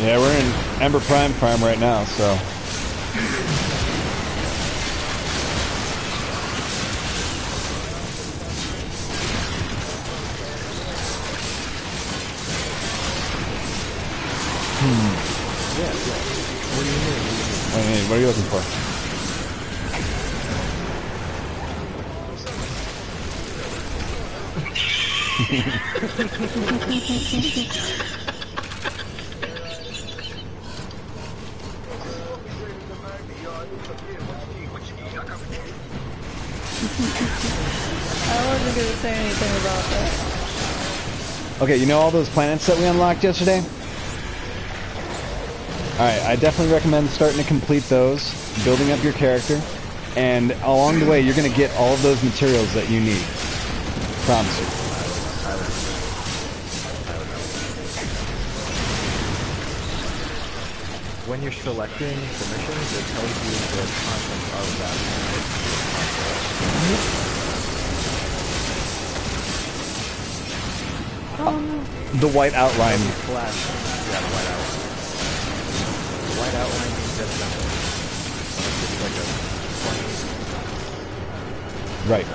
Yeah, we're in Ember Prime Prime right now, so. Hmm. You? What are you looking for? I wasn't gonna say anything about that. Okay, you know all those planets that we unlocked yesterday? Alright, I definitely recommend starting to complete those, building up your character, and along the way you're gonna get all of those materials that you need. Promise you. When you're selecting the missions, it tells you the content of that. The white outline. Yeah, the white outline. The white outline Right.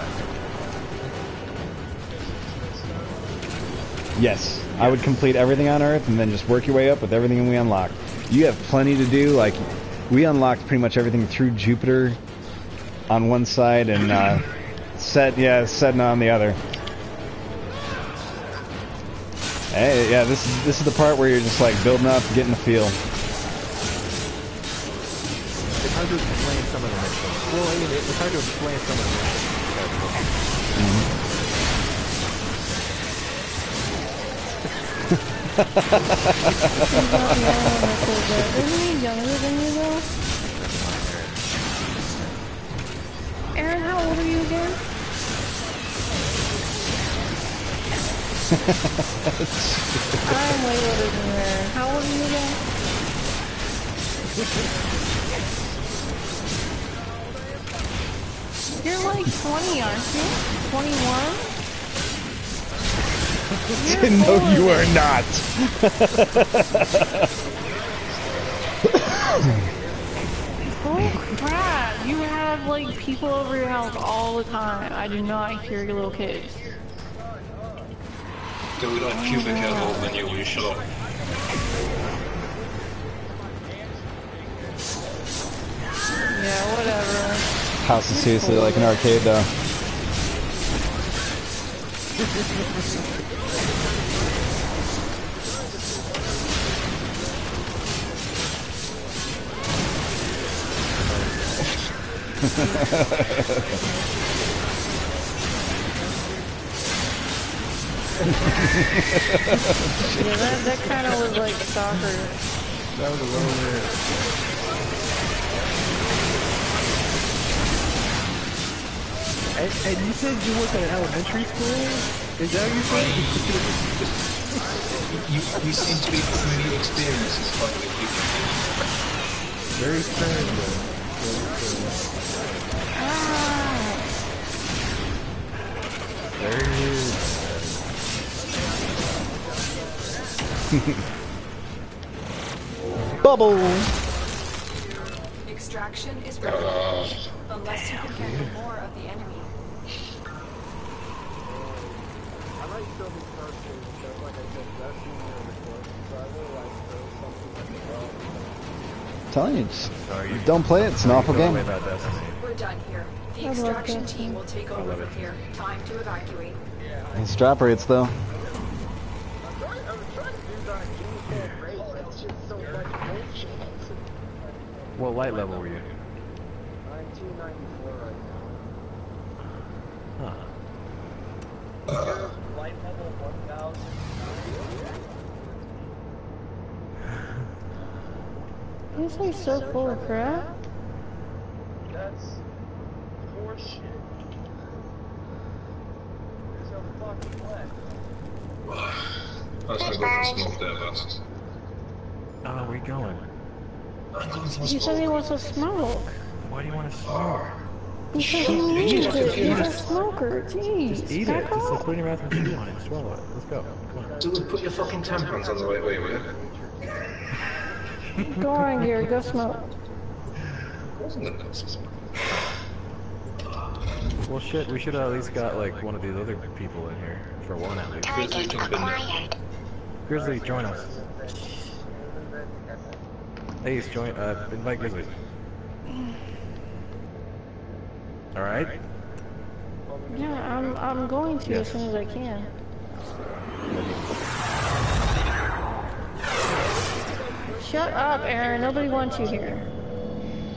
Yes, I would complete everything on Earth and then just work your way up with everything we unlock. You have plenty to do. Like, we unlocked pretty much everything through Jupiter on one side and uh, set, yeah, setting on the other. Hey, yeah, this is this is the part where you're just like building up, getting the feel. It's hard to explain some of the missions. Well, I mean, it- it's hard to explain some of the missions. Isn't mm-hmm. he younger than you though? Aaron, how old are you again? I'm way older than her. How old are you again? You're like 20, aren't you? 21? no, you are not. Oh crap! You have like people over your house all the time. I do not hear your little kids. Dude, I'm cubic head older than you, will you shut up? Yeah, whatever. House is seriously like an arcade, though. Yeah, that, that kind of was like soccer. That was a little weird. And, and you said you work at an elementary school? Is that what you said? You, you seem to be pretty experienced as fuck with people. Very strange, though. Very strange. Ah, Very weird. Bubble. Extraction is recommended, unless you can handle more of the enemy. I like filming cartoons because, like I said, that's so I really like those something like that. telling you, just Sorry, don't play it. It's an awful game. way about Destiny. We're done here. The I love extraction team will take over from it. here. Time to evacuate. It's drop rates, though. I'm trying, I'm trying to do that uniform race. It's just so much bullshit. What light level were you? I'm 294 right now. Huh. Light level 1000. this is so full of crap. That's horseshit. There's no fucking way. I was gonna go for smoke there, but... Oh, where are you going? I'm going for He smoke. said he wants to smoke. Why do you want to smoke? Because he Shut needs up, it. He's a computer. smoker. Jeez. Just eat back it. Just like, off. put it in your mouth and chew on it. Swallow it. Let's go. Come on. Dude, put your fucking tampons on the right way, will you? Go on, Gary. Go smoke. Wasn't it nice? Well, shit, we should have at least got like one of these other people in here for one at least. Grizzly jump in there. Grizzly, join us. Ace, join. Uh, invite Grizzly. All right. Yeah, I'm I'm going to Yes. as soon as I can. Shut up, Aaron. Nobody wants you here.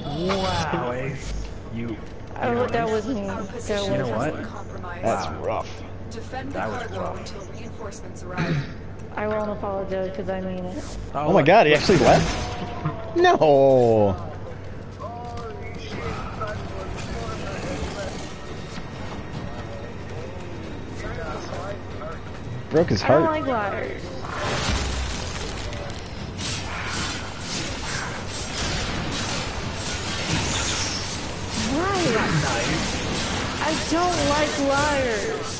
Wow, Ace. You. Oh, that was me. That position You know what? been compromised. That's rough. Defend the That was cargo rough. until reinforcements arrive. I won't apologize because I mean it. Oh my god, he actually left? No! Broke his I don't heart. like liars. Right. I don't like liars.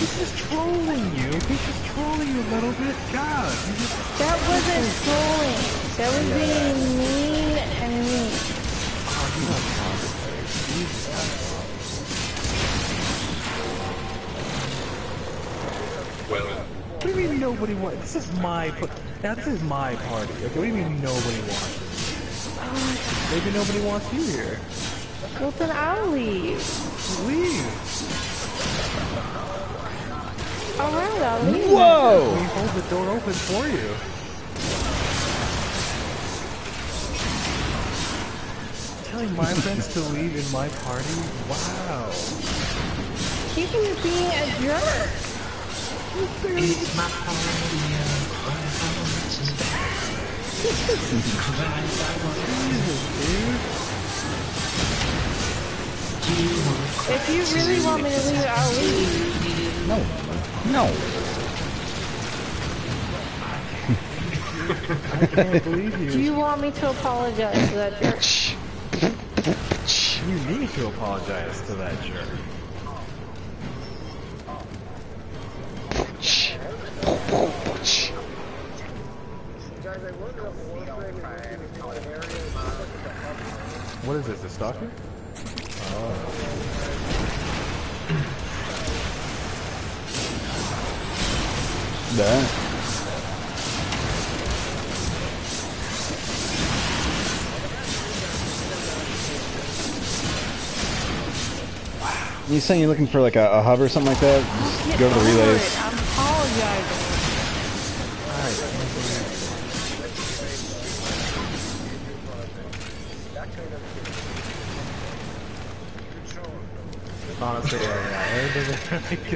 He's just trolling you. He's just trolling you a little bit. God. Just... That wasn't trolling. That was being mean and mean. Well, What do you mean nobody wants? This is my. pl- Now this is my party. Okay. What do you mean nobody wants? it? Maybe nobody wants you here. Well, then I'll leave. Leave. Alright, I'll leave. We hold the door open for you. Telling my friends to leave in my party? Wow. Keep me being a jerk. If you really want me to leave, I'll leave. No. No. I can't believe you. Do you. you want me to apologize to that jerk? You need to apologize to that jerk. Guys, I wonder if Warframe is looking into an area that's like a hub. What is this, the stalker? Duh. You saying you're looking for like a, a hub or something like that? Just go to the Get relays. it. I'm apologizing. Honestly, doesn't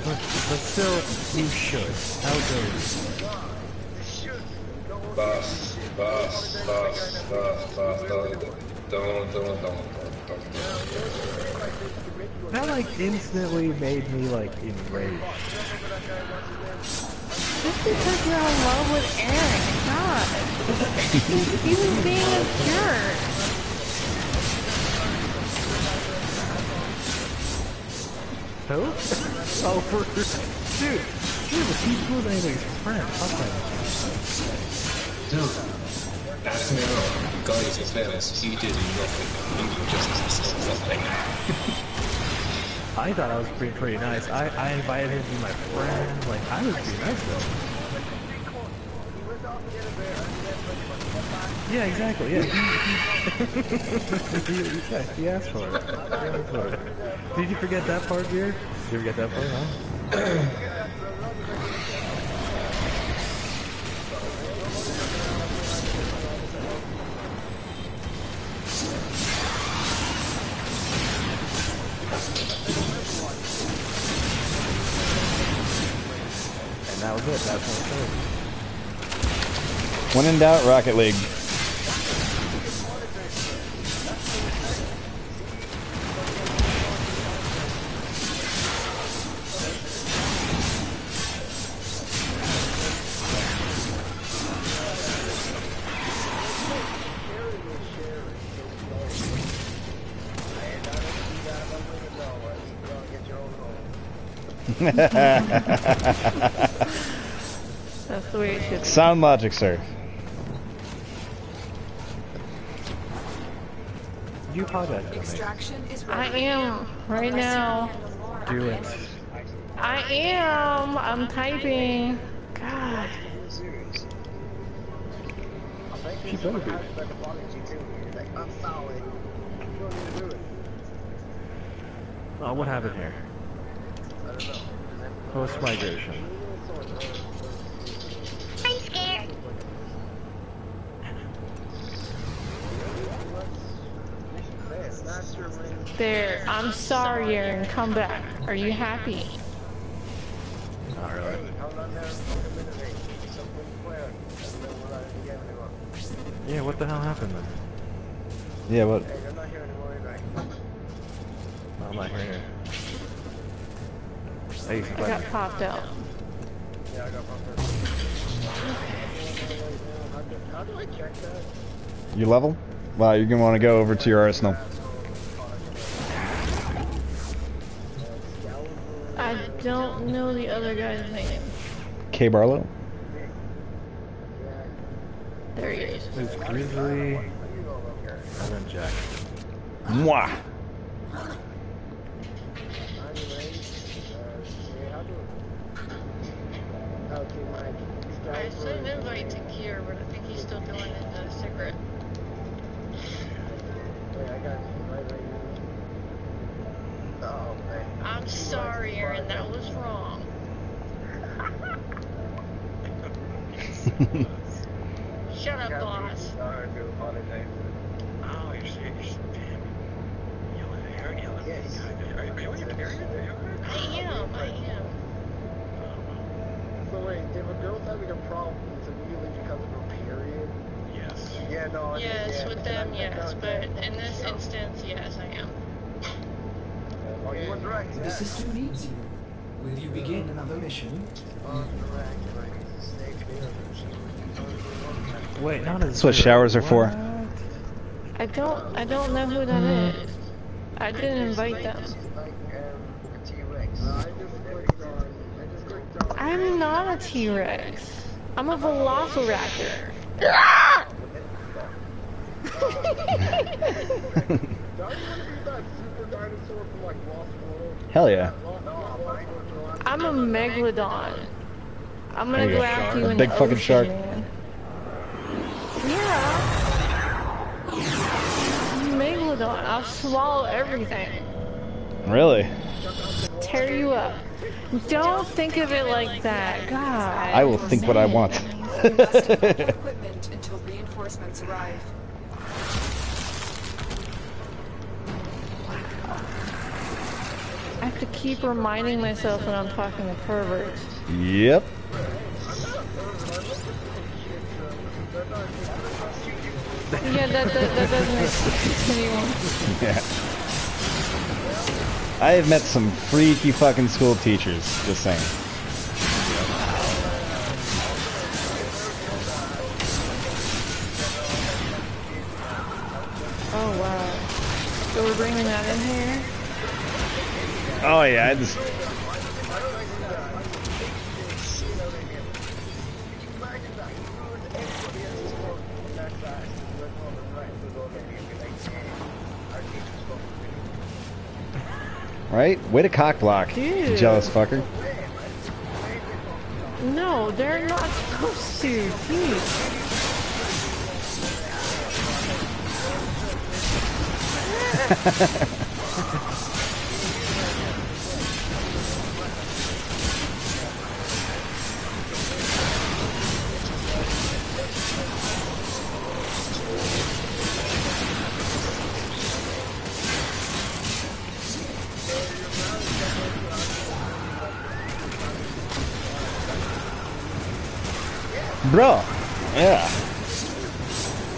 but still, you should. How boss, don't, don't, don't, don't, don't. That like instantly made me like enraged. Just because you're in love with Aaron, God. he was being a jerk. Who? oh, for dude, dude, if he's with anybody's friend, fuck him. Dude, ask me wrong. Guys, in fairness, he did nothing. He just something. I thought I was pretty pretty nice. I I invited him to be my friend. Like I was pretty nice though. Yeah, exactly. Yeah, he, he, he, yeah, he asked for it. He asked for it. Did you forget that part, dear? Did you forget that part, huh? And that was it. That's what it was. When in doubt, Rocket League. That's the way it should be. Sound logic, sir. You hijacked. Extraction is I am, right now. Do it. I am! I'm typing. God. She better be. Oh, what happened here? I don't know. Host migration. I'm scared. Man, not your ring. There. I'm sorry, Aaron. Come back. Are you happy? Not really. Hold on there for a minute. Hey, something clear. And then we're not again anymore. Yeah, what the hell happened then? Yeah, what? Hey, you're not here anymore anyway. Oh, I'm not hearing it. Hey, I got popped out. Yeah, I got bumped. How do, how do I check that? You level? Wow, you're gonna want to go over to your arsenal. I don't know the other guy's name. K Barlow. There he is. There's Grizzly, and then Jack. Mwah. I sent an invite to Kier, but I think he's still doing it in a cigarette. Oh, man. I'm sorry, Aaron. That was wrong. Shut up, boss. I do apologize. Oh, you're serious? Damn. Yelling at Aaron, yelling Yes. me. Are, are you in a period? Are you okay? I am. I am. So wait, if a girl's having a problem, it's immediately because of her period? Yes. Yeah, no. I mean, Yes, yeah, with them, I- I yes. But that. in this instance, yes, I am. Oh, you were right. The system needs you. Will you begin another mission? Oh, correct. Like, it's a snake here. Wait, not as That's what showers are for. I don't. I don't know who that hmm. is. I didn't invite them. Like, um, a T-Rex. I just clicked on, I just clicked on. I'm not a T-Rex. I'm a Velociraptor. Don't you want to be that super dinosaur from, like, Lost World? Hell yeah. I'm a megalodon. I'm gonna go after you A in big the fucking ocean, shark. man. Yeah. Megalodon. I'll swallow everything. Really? Tear you up. Don't think of it like that. God. I will think what I want. You must equipment until reinforcements arrive. I have to keep reminding myself that I'm talking to perverts. Yep. Yeah, that, that, that doesn't exist anyone. Yeah. I have met some freaky fucking school teachers, just saying. Oh wow. So we're bringing that in here? Oh yeah, I just right? Way to cock block, Dude. jealous fucker. No, they're not supposed to. Jeez.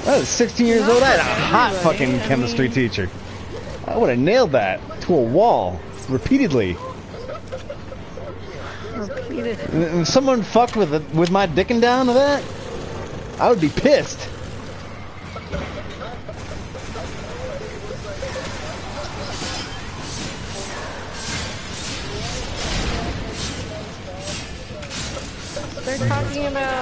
I was 16 years old. I had a hot fucking chemistry teacher. I would have nailed that to a wall repeatedly. And someone fucked with it, with my dicking down to that, I would be pissed. They're talking about